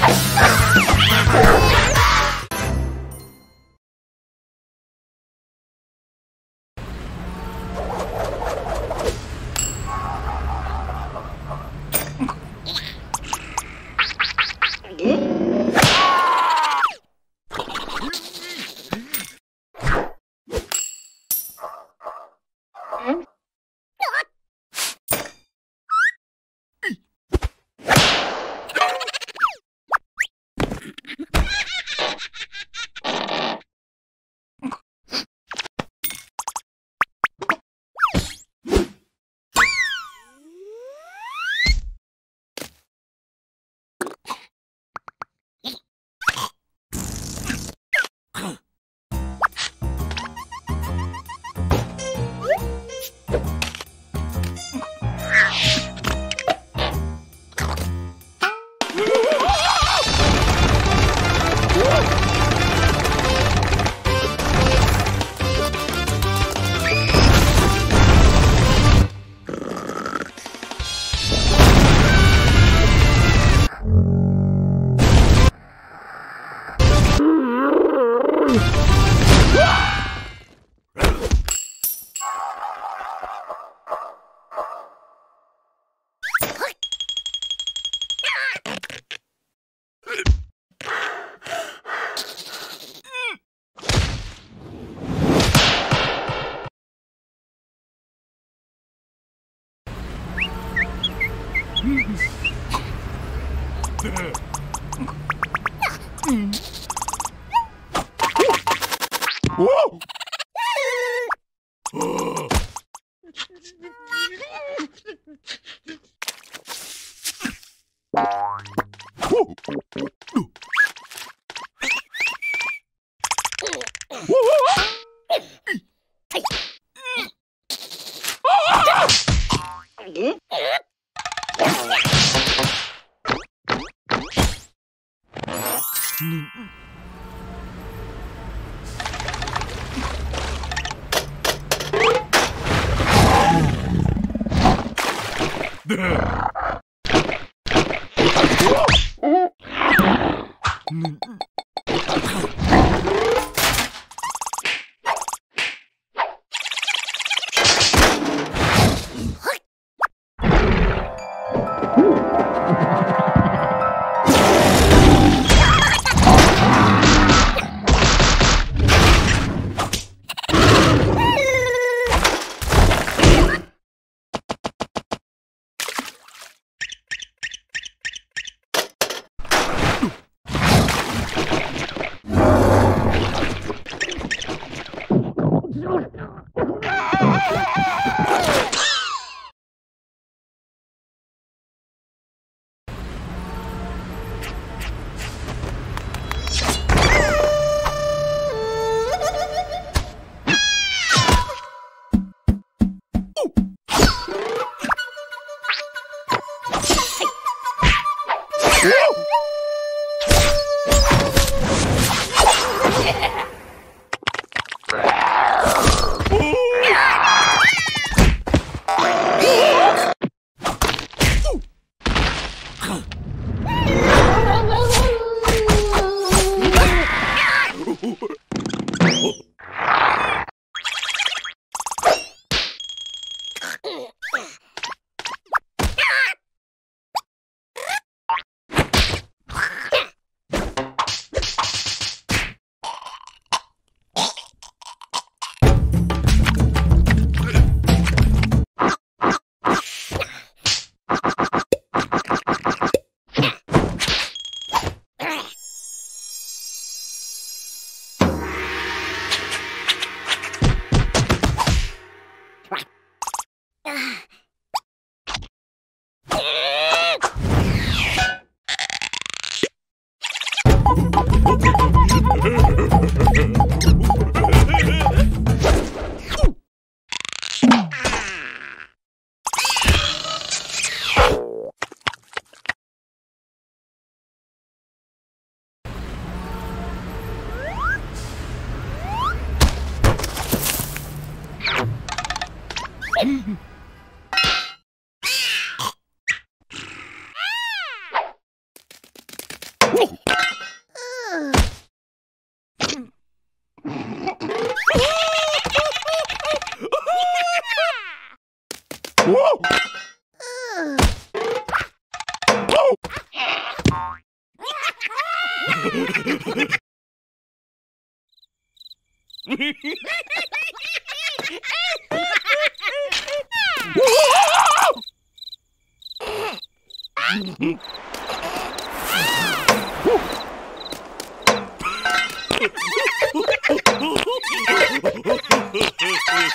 Ha ha!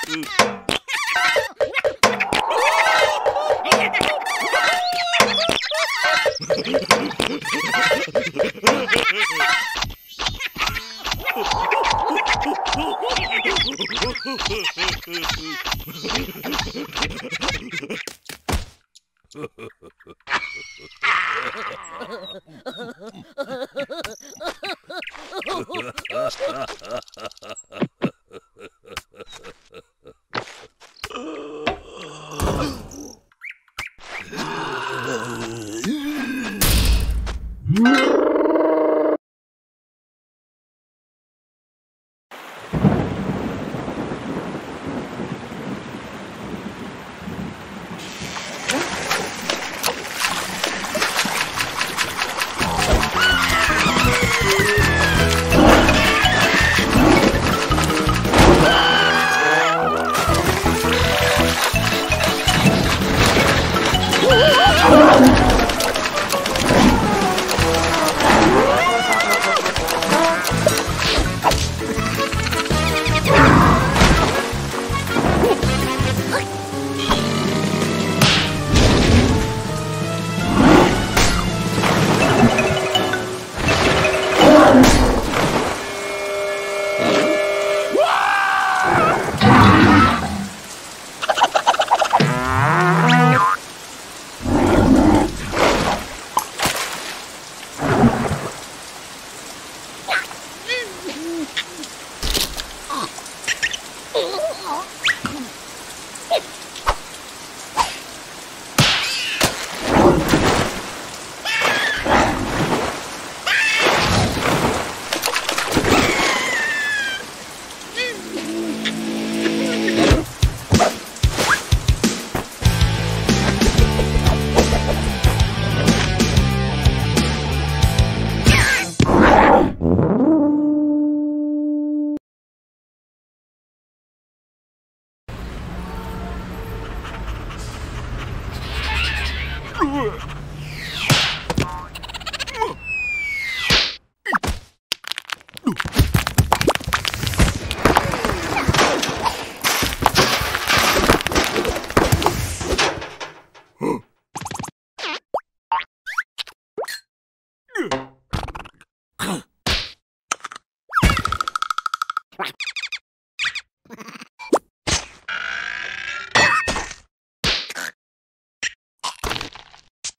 Mm.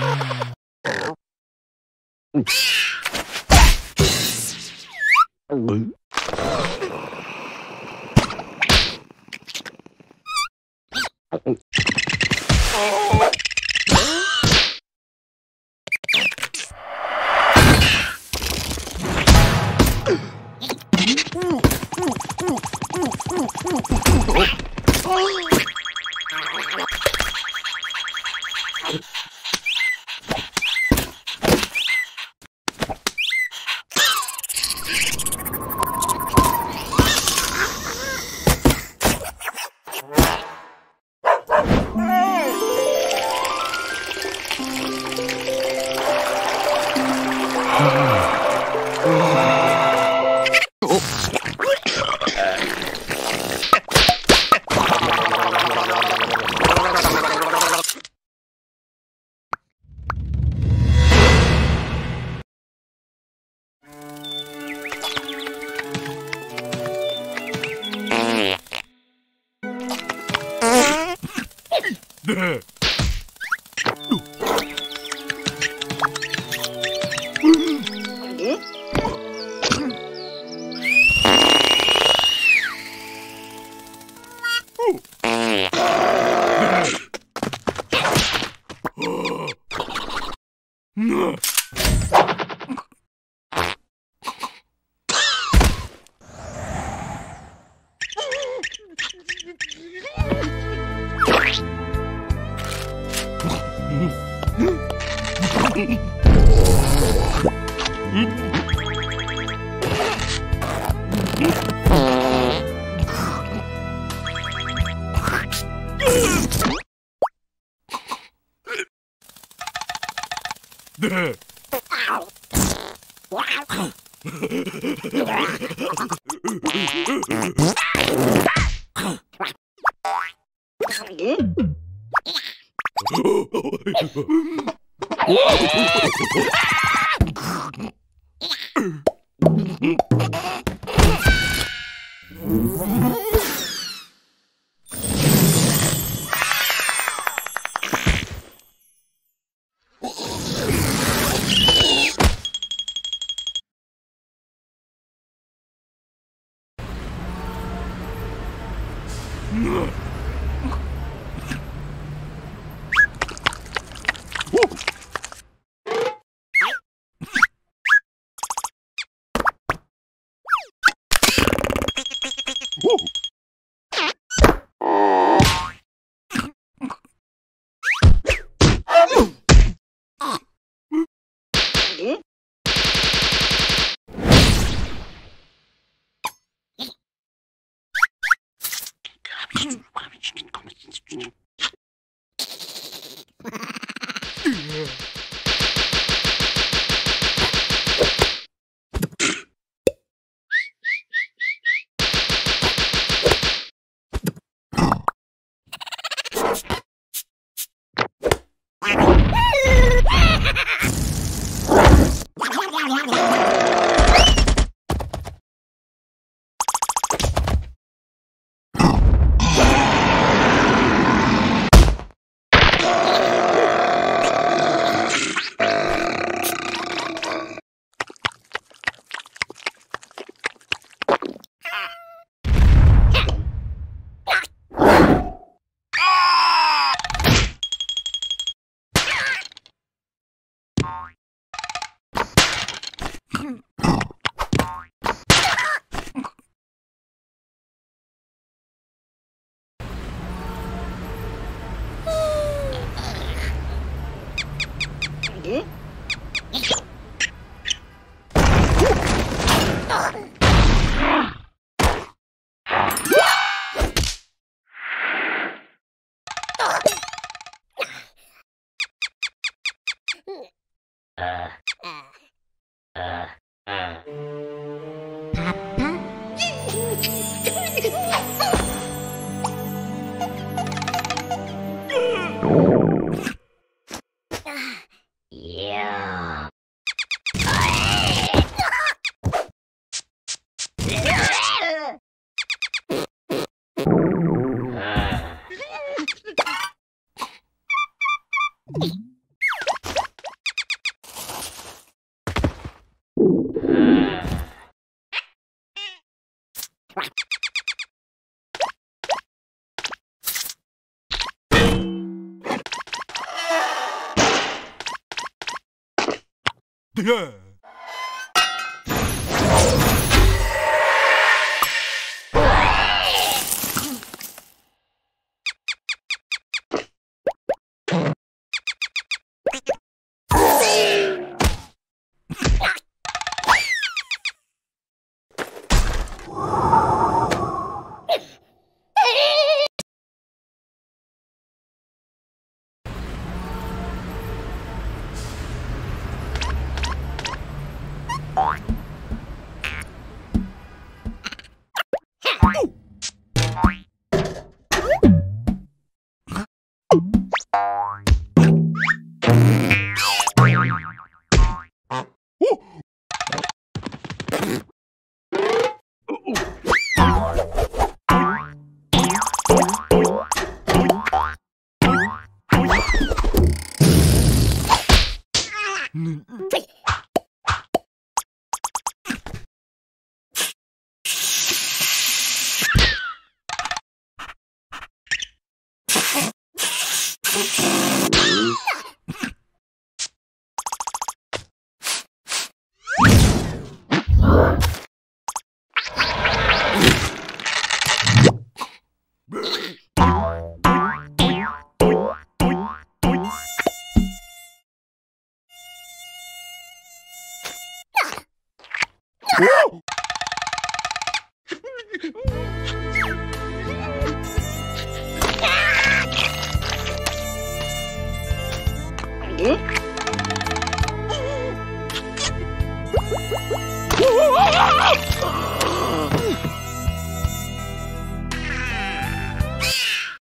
Yeah.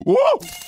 Whoa!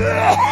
Yeah!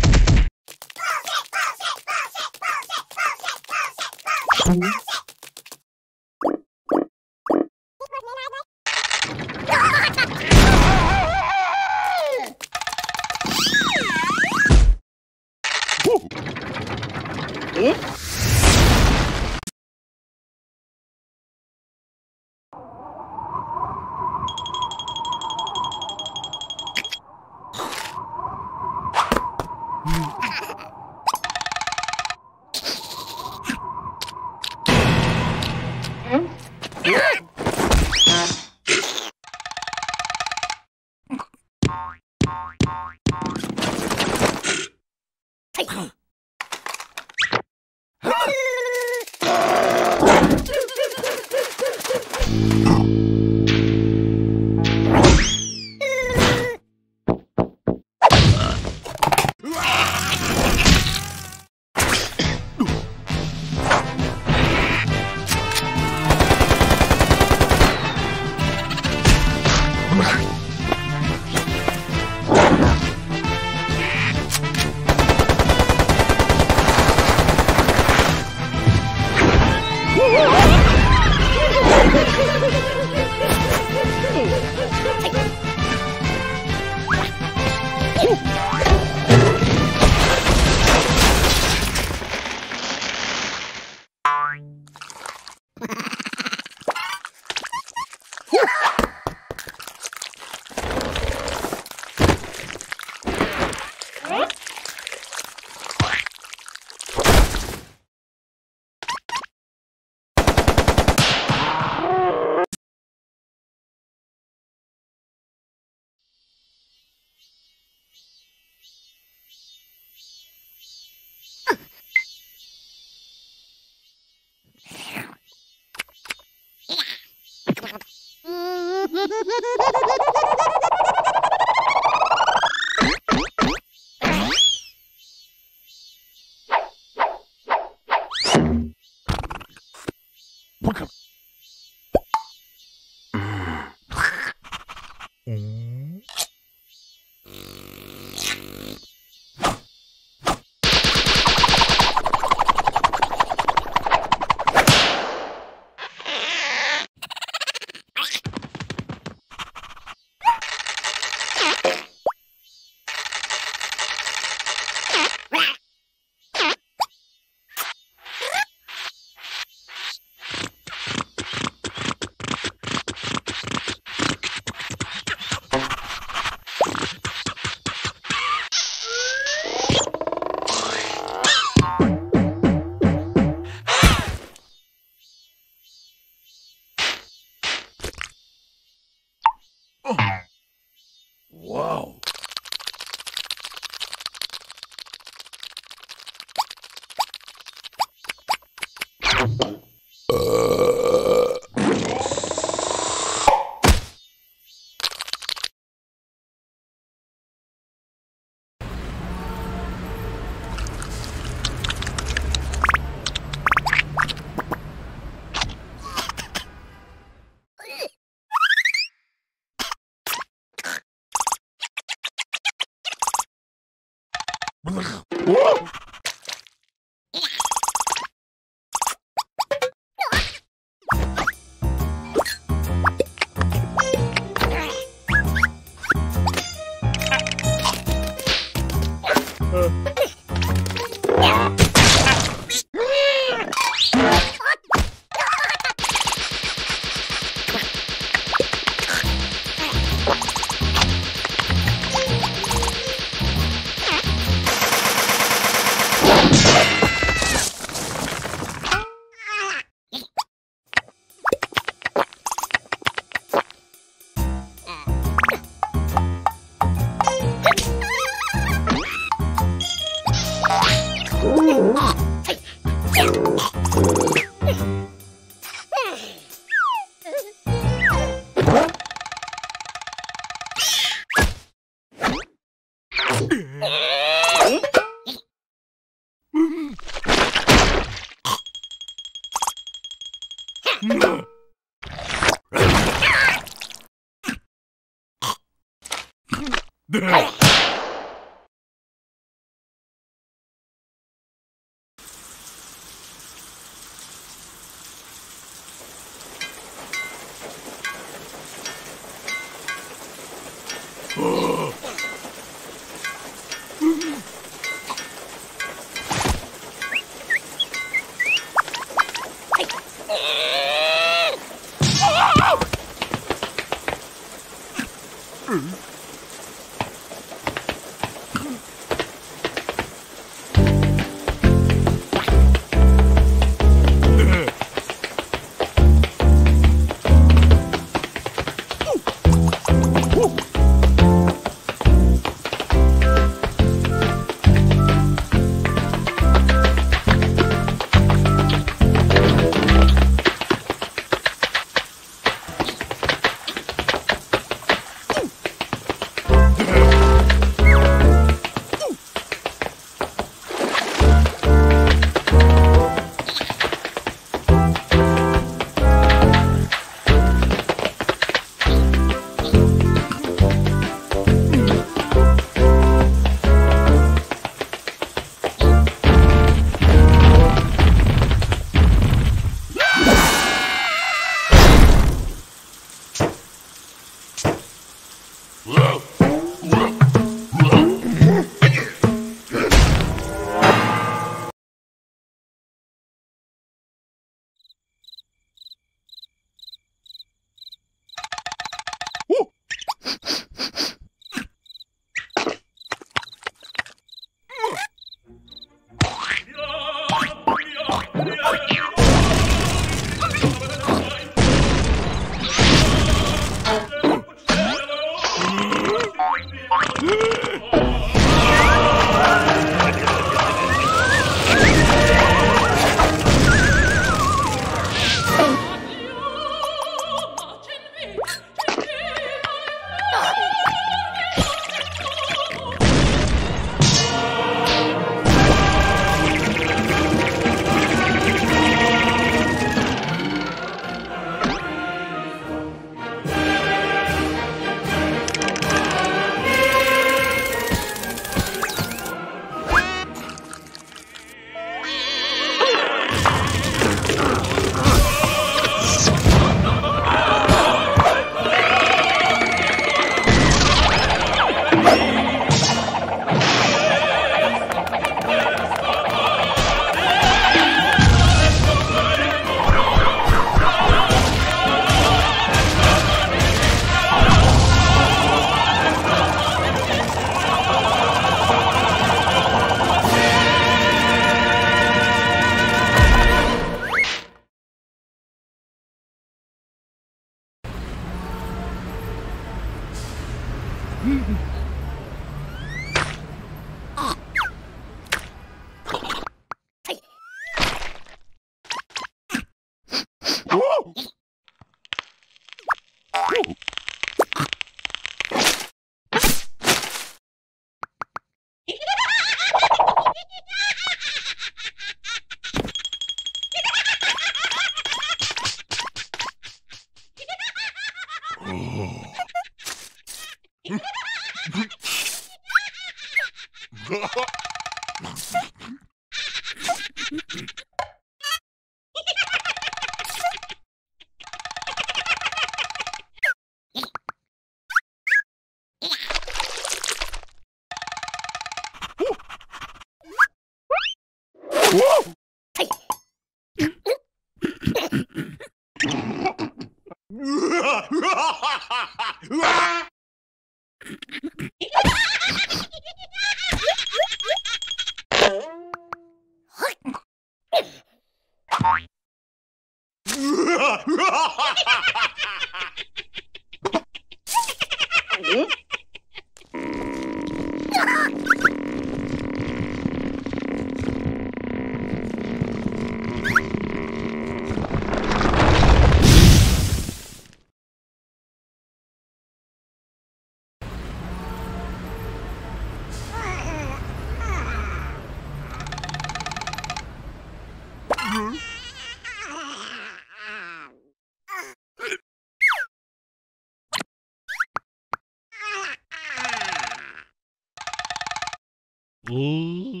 Whoa!